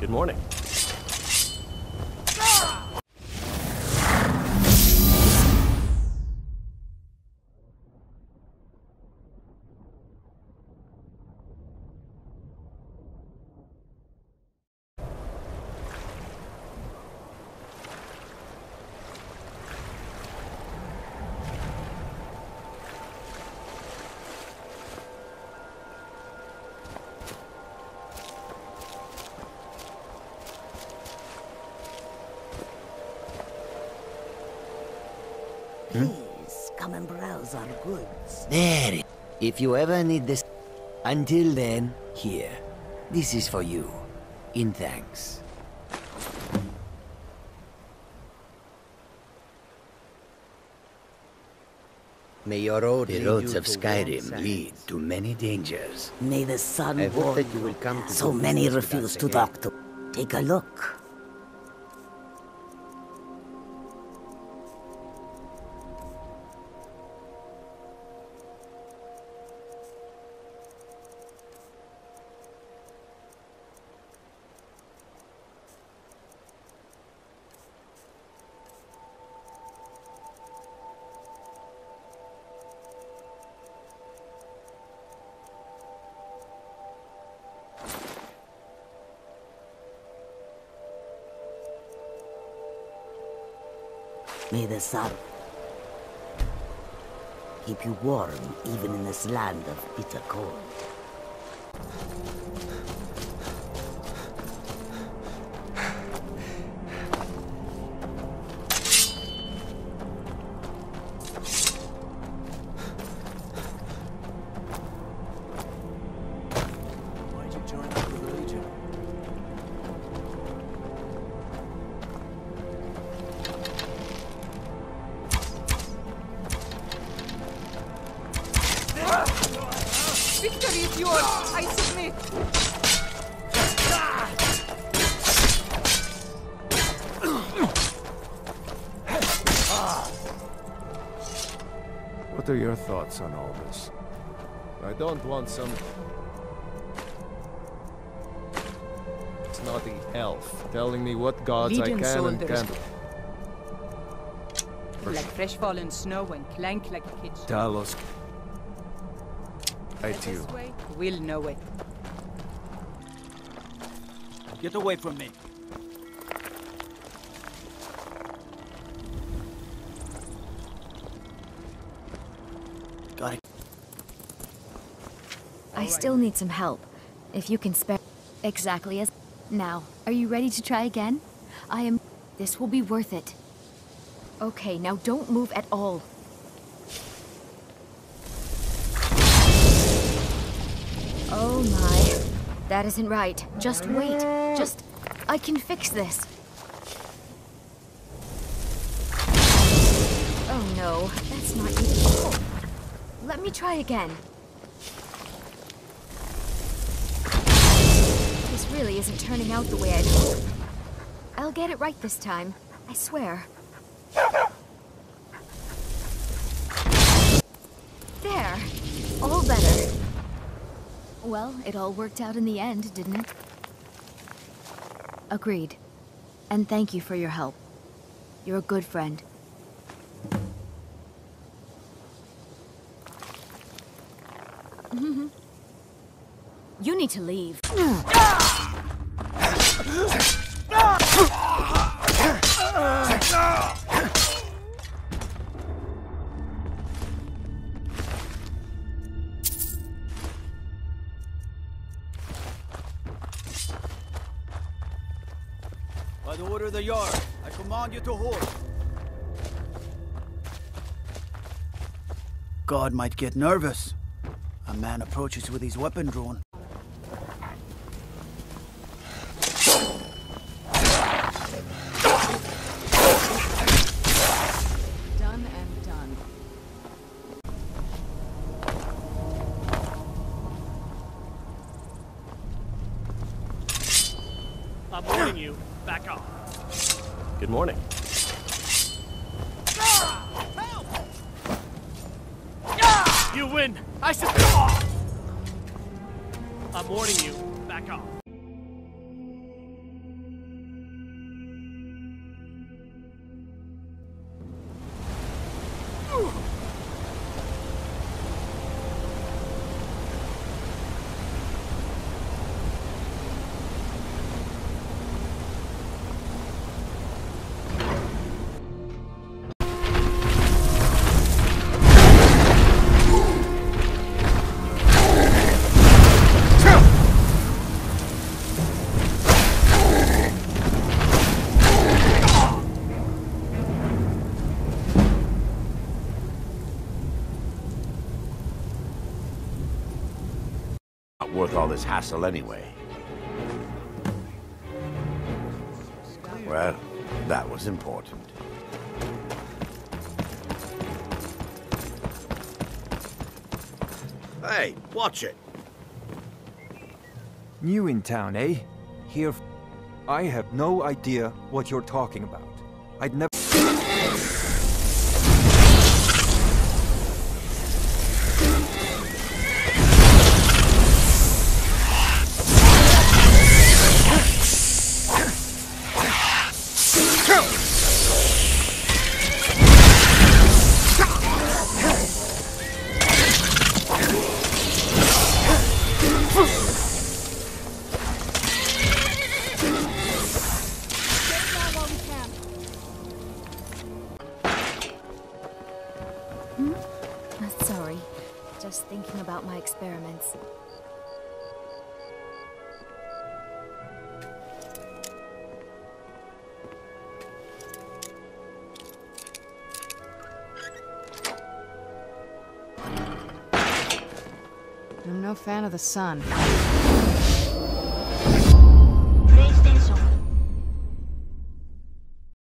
Good morning. Come and our goods. There. If you ever need this... Until then, here. This is for you. In thanks. May your road the roads of Skyrim lead to many dangers. May the sun I hope warm that you will come to So many refuse to talk to. Take a look. May the sun keep you warm even in this land of bitter cold. What are your thoughts on all this? I don't want some snotty elf telling me what gods Legion I can and can't. Like fresh fallen snow and clank like a kitchen. Talos. I too. we'll know it. Get away from me. Got it. I still need some help. If you can spare. Exactly as. Now, are you ready to try again? I am. This will be worth it. Okay, now don't move at all. Oh my. That isn't right. Just wait. Just. I can fix this. Oh no, that's not even. Let me try again. This really isn't turning out the way I'd hoped. I'll get it right this time. I swear. There. All better. Well, it all worked out in the end, didn't it? Agreed. And thank you for your help. You're a good friend. Mm-hmm. You need to leave. By the order of the Jarl, I command you to halt. God might get nervous. A man approaches with his weapon drawn. Done and done. I'm warning you. Back off. Good morning. You win. I said. I'm warning you. Back off. This hassle anyway. Well, that was important. Hey, watch it. New in town, eh? Here. I have no idea what you're talking about. I'd never. Sorry. Just thinking about my experiments. I'm no fan of the sun.